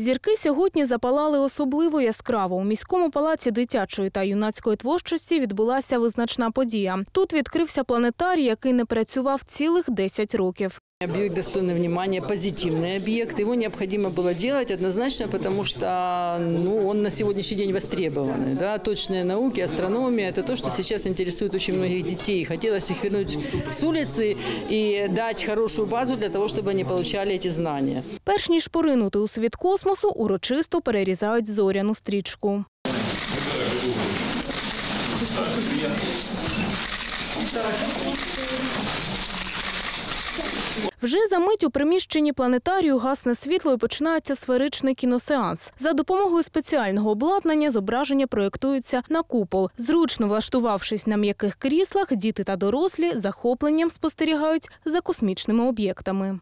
Зірки сьогодні запалали особливо яскраво. У міському палаці дитячої та юнацької творчості відбулася визначна подія. Тут відкрився планетарій, який не працював цілих 10 років. Объект достойный внимания, позитивный объект. Его необходимо было делать однозначно, потому что ну, он на сегодняшний день востребованный. Да? Точные науки, астрономия – это то, что сейчас интересует очень многих детей. Хотелось их вернуть с улицы и дать хорошую базу для того, чтобы они получали эти знания. Перш ніж поринути у світ космосу, урочисто перерізають зоряну стрічку. вже за мить у приміщенні планетарію гасне світло і починається сферичний кіносеанс. За допомогою спеціального обладнання зображення проєктуються на купол. Зручно влаштувавшись на м'яких кріслах, діти та дорослі захопленням спостерігають за космічними об'єктами.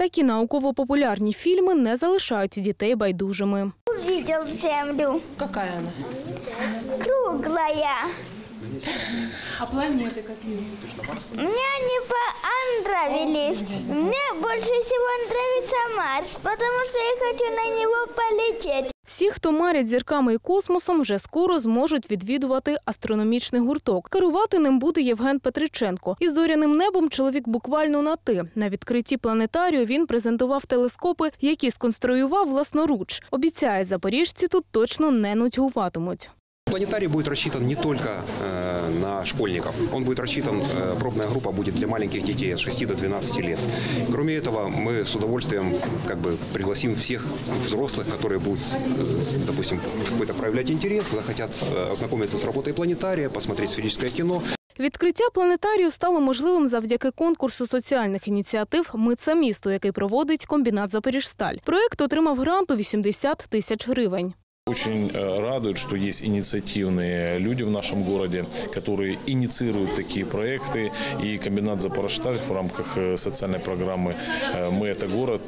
Такі науково-популярні фільми не залишають дітей байдужими. Увидел землю. Какая она? Круглая. А планеты какие? Мне не понравились. Мне больше всего нравится Марс, потому что я хочу на него полететь. Всі, хто марять зірками і космосом, вже скоро зможуть відвідувати астрономічний гурток. Керувати ним буде Євген Петриченко. Із зоряним небом чоловік буквально на ти. На відкритті планетарію він презентував телескопи, які сконструював власноруч. Обіцяє, запоріжці тут точно не нудьгуватимуть. Планетарий будет рассчитан не только э, на школьников, он будет рассчитан, э, пробная группа будет для маленьких детей от 6 до 12 лет. Кроме этого, мы с удовольствием как бы пригласим всех взрослых, которые будут, э, допустим, какой-то проявлять интерес, захотят э, ознакомиться с работой планетария, посмотреть сферическое кино. Відкриття планетарію стало можливим завдяки конкурсу соціальних ініціатив Ми це місто, який проводить комбінат Запоріжсталь. Проект отримав грант у 80 тисяч гривень. Очень э, радует, что есть инициативные люди в нашем городе, которые инициируют такие проекты. И комбинат «Запорожсталь» в рамках э, социальной программы э, «Мы – это город»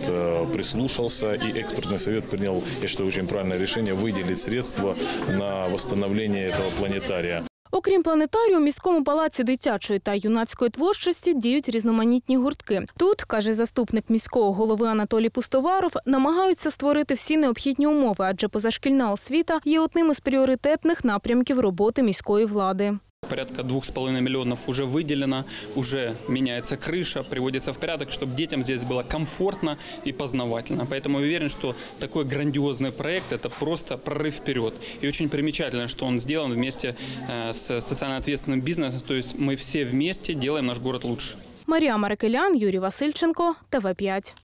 прислушался. И экспертный совет принял, я считаю, очень правильное решение выделить средства на восстановление этого планетария. Окрім планетарію, у міському палаці дитячої та юнацької творчості діють різноманітні гуртки. Тут, каже заступник міського голови Анатолій Пустоваров, намагаються створити всі необхідні умови, адже позашкільна освіта є одним із пріоритетних напрямків роботи міської влади. Порядка двух с половиной миллионов уже выделено, уже меняется крыша, приводится в порядок, чтобы детям здесь было комфортно и познавательно. Поэтому я уверен, что такой грандиозный проект – это просто прорыв вперед. И очень примечательно, что он сделан вместе э, с социально ответственным бизнесом, то есть мы все вместе делаем наш город лучше. Марія Марикелян, Юрій Васильченко, ТВ 5